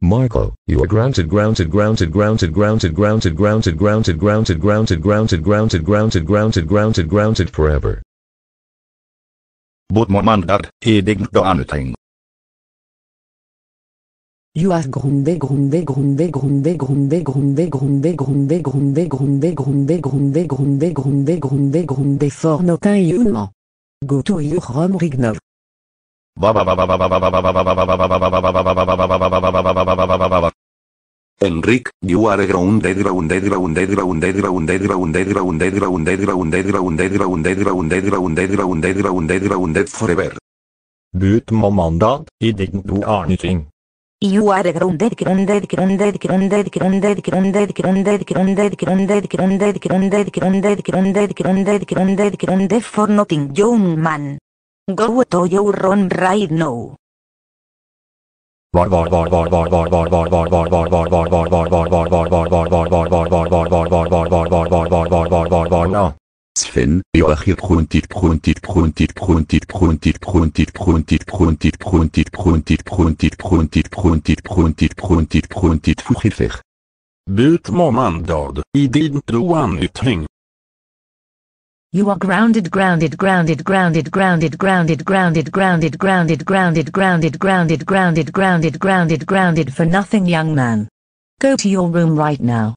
Marco, you are granted, granted, granted, granted, granted, granted, granted, granted, granted, granted, granted, granted, granted, granted, granted, granted forever. But momental, i din to anything. You are grounded, grounded, grounded, grounded, grounded, grounded, grounded, grounded, grounded, grounded, grounded, grounded, grounded, grounded, grounded, grounded for nothing, human. Go to your room right now. Enric, you are grounded, grounded, grounded, grounded, grounded, grounded, grounded, grounded, grounded, grounded, grounded, grounded, grounded, grounded, grounded, grounded forever. But momental, I didn't do anything. You are grounded, grounded, grounded, grounded, grounded, grounded, grounded, grounded, grounded, grounded, grounded, grounded, grounded, grounded, grounded, grounded for nothing, young man. Go to your room right now. Sven, you are here grounded, grounded, grounded, grounded, grounded, grounded, grounded, grounded, grounded, grounded, grounded, grounded, grounded, grounded, grounded, grounded forever. But momental, I didn't do anything. You are grounded, grounded, grounded, grounded, grounded, grounded, grounded, grounded, grounded, grounded, grounded, grounded, grounded, grounded, grounded, grounded for nothing, young man. Go to your room right now.